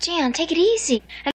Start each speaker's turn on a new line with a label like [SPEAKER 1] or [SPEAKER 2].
[SPEAKER 1] Jan, take it easy.